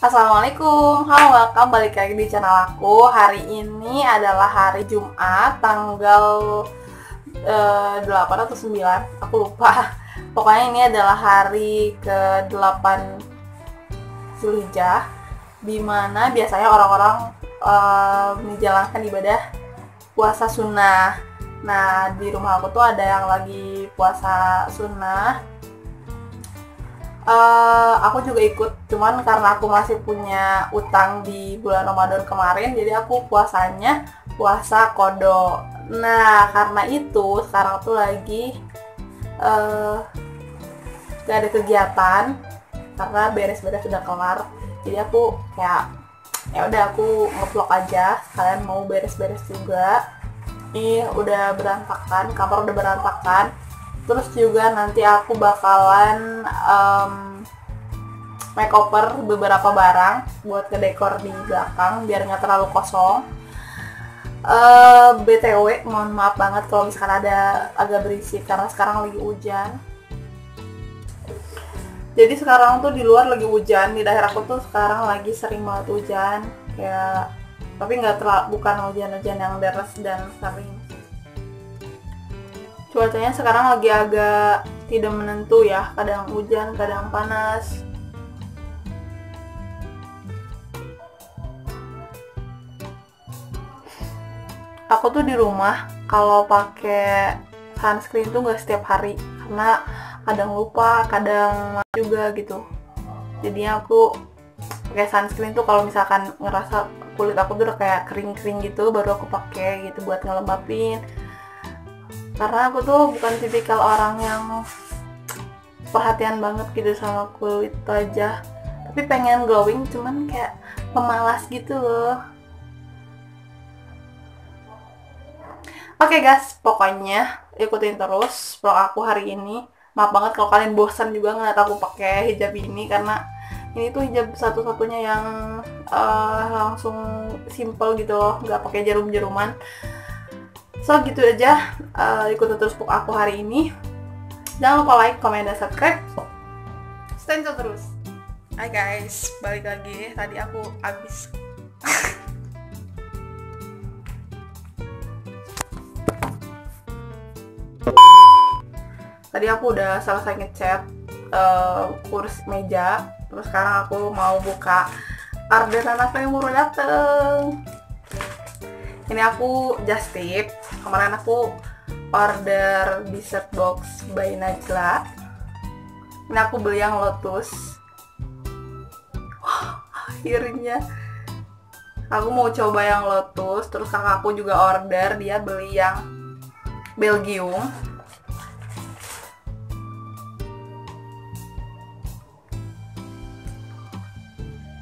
Assalamualaikum, halo welcome. Balik lagi di channel aku. Hari ini adalah hari Jumat tanggal uh, 8 atau 9, aku lupa. Pokoknya ini adalah hari ke-8 Zulhijjah Di mana biasanya orang-orang uh, menjalankan ibadah puasa sunnah. Nah di rumah aku tuh ada yang lagi puasa sunnah uh, aku juga ikut cuman karena aku masih punya utang di bulan Ramadan kemarin jadi aku puasanya puasa kodo nah karena itu sekarang tuh lagi uh, gak ada kegiatan karena beres-beres sudah kelar jadi aku kayak ya udah aku ngevlog aja kalian mau beres-beres juga. Ini udah berantakan kamar udah berantakan terus juga nanti aku bakalan um, makeover beberapa barang buat ke dekor di belakang biar nggak terlalu kosong. Uh, btw mohon maaf banget kalau misalkan ada agak berisik karena sekarang lagi hujan. Jadi sekarang tuh di luar lagi hujan di daerah aku tuh sekarang lagi sering banget hujan kayak tapi nggak terlalu bukan hujan-hujan yang deras dan sering cuacanya sekarang lagi agak tidak menentu ya. Kadang hujan kadang panas. Aku tuh di rumah kalau pakai sunscreen tuh nggak setiap hari. Karena kadang lupa kadang juga gitu. Jadinya aku pakai sunscreen tuh kalau misalkan ngerasa kulit aku tuh udah kayak kering-kering gitu baru aku pakai gitu buat ngelembapin karena aku tuh bukan tipikal orang yang perhatian banget gitu sama kulit wajah. Tapi pengen glowing cuman kayak pemalas gitu loh. Oke okay guys, pokoknya ikutin terus vlog aku hari ini. Maaf banget kalau kalian bosan juga ngeliat aku pakai hijab ini karena ini tuh hijab satu-satunya yang uh, langsung simple gitu loh, nggak pakai jarum-jaruman so gitu aja uh, ikuti terus book aku hari ini. Jangan lupa like, comment, dan subscribe. Stay tune terus. Hai guys, balik lagi. Tadi aku abis tadi aku udah selesai ngecat uh, kurs meja. Terus sekarang aku mau buka orderan apa yang baru dateng ini aku just tip kemarin aku order dessert box by Najla. Ini aku beli yang lotus. Wah, akhirnya. Aku mau coba yang lotus terus kakakku juga order dia beli yang Belgium.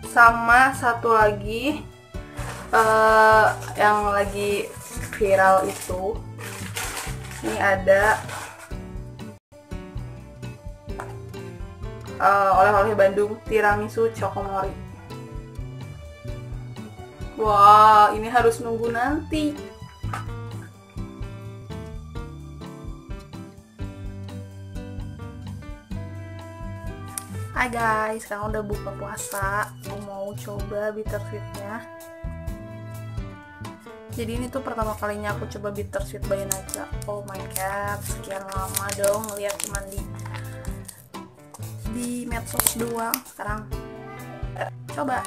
Sama satu lagi uh, yang lagi viral itu ini ada uh, oleh-oleh Bandung tiramisu chokomori. Wah ini harus nunggu nanti. Hai guys, sekarang udah buka puasa. Aku mau coba bittersweetnya jadi ini tuh pertama kalinya aku coba bittersweet by Najwa oh my god sekian lama dong lihat cuman di di medsos doang sekarang. Eh, coba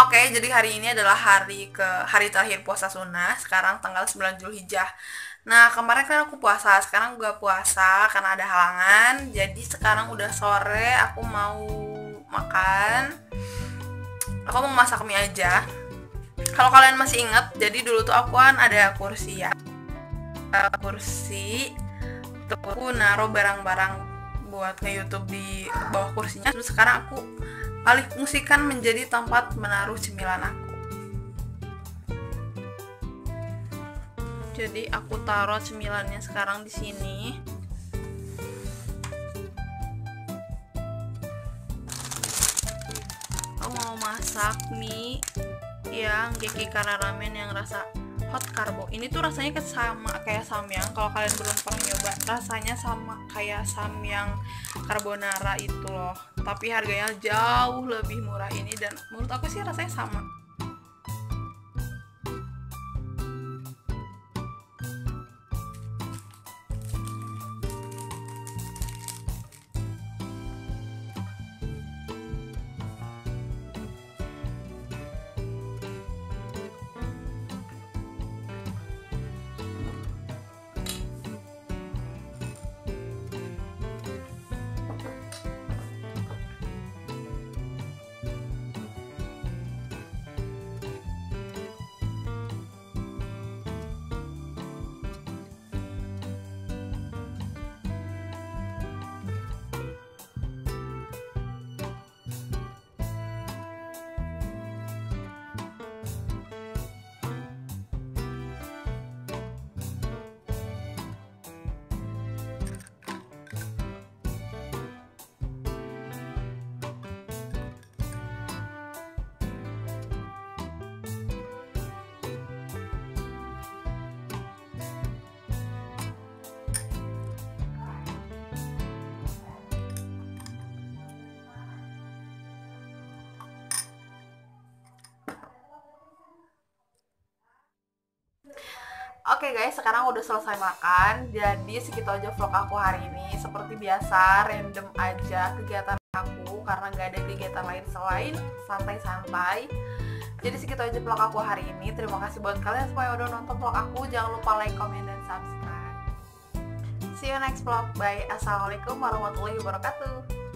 Oke, jadi hari ini adalah hari ke hari terakhir puasa sunnah. Sekarang tanggal 9 Zulhijjah. Nah, kemarin kan aku puasa, sekarang gue puasa karena ada halangan. Jadi sekarang udah sore, aku mau makan. Aku mau masak mie aja. Kalau kalian masih ingat, jadi dulu tuh aku kan ada kursi ya. Kursi terus aku naruh barang-barang buat nge-youtube di bawah kursinya. Terus sekarang aku alih fungsikan menjadi tempat menaruh cemilan aku. Jadi aku taruh cemilannya sekarang di sini. Aku mau masak mie yang keki kara ramen yang rasa hot carbo. Ini tuh rasanya sama kayak samyang kalau kalian belum pernah nyoba rasanya sama kayak samyang carbonara itu loh. Tapi harganya jauh lebih murah ini dan menurut aku sih rasanya sama Oke okay guys, sekarang udah selesai makan. Jadi segitu aja vlog aku hari ini. Seperti biasa, random aja kegiatan aku karena nggak ada kegiatan lain selain santai-santai. Jadi segitu aja vlog aku hari ini. Terima kasih buat kalian semua yang udah nonton vlog aku. Jangan lupa like, comment, dan subscribe. See you next vlog. Bye. Assalamualaikum warahmatullahi wabarakatuh.